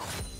Zero.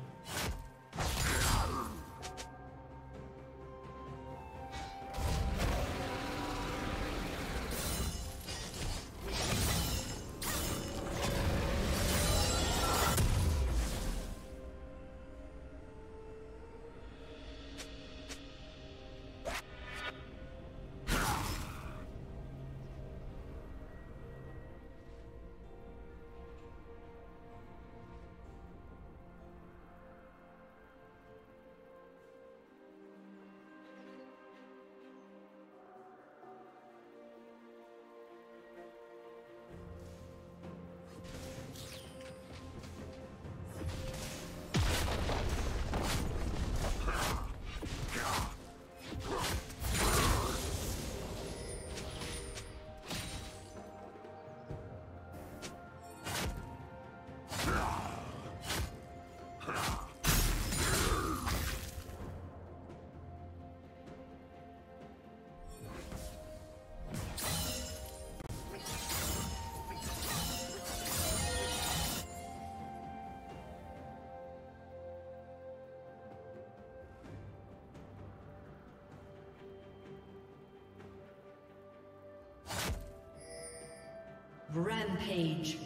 Rampage.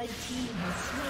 Red team has slain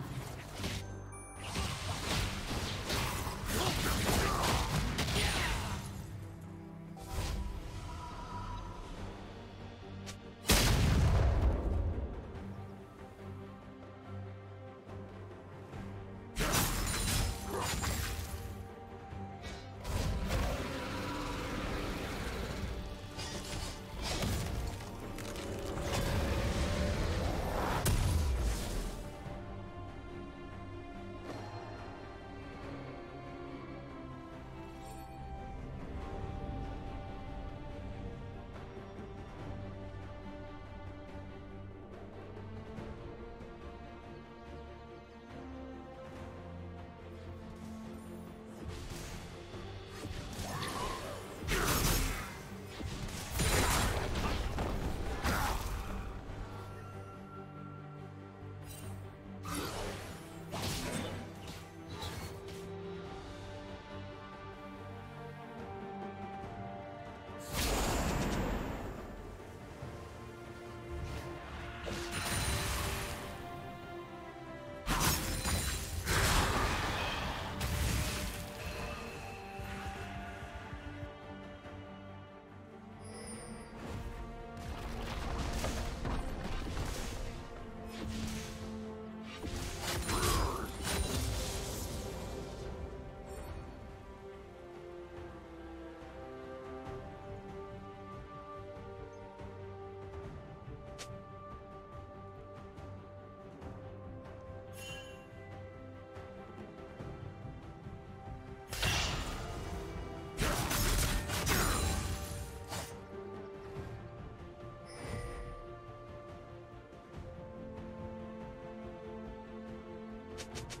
Team's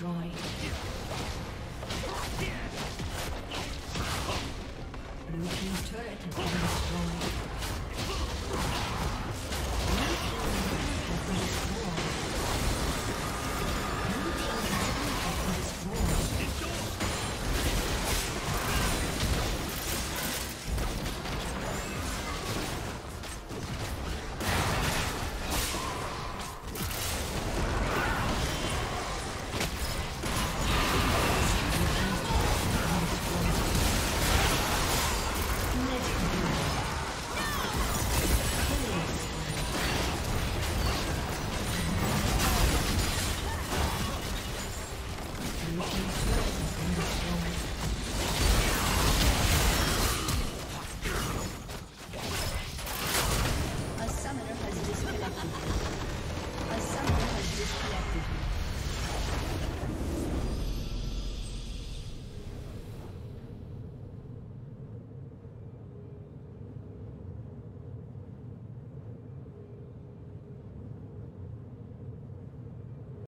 destroyed.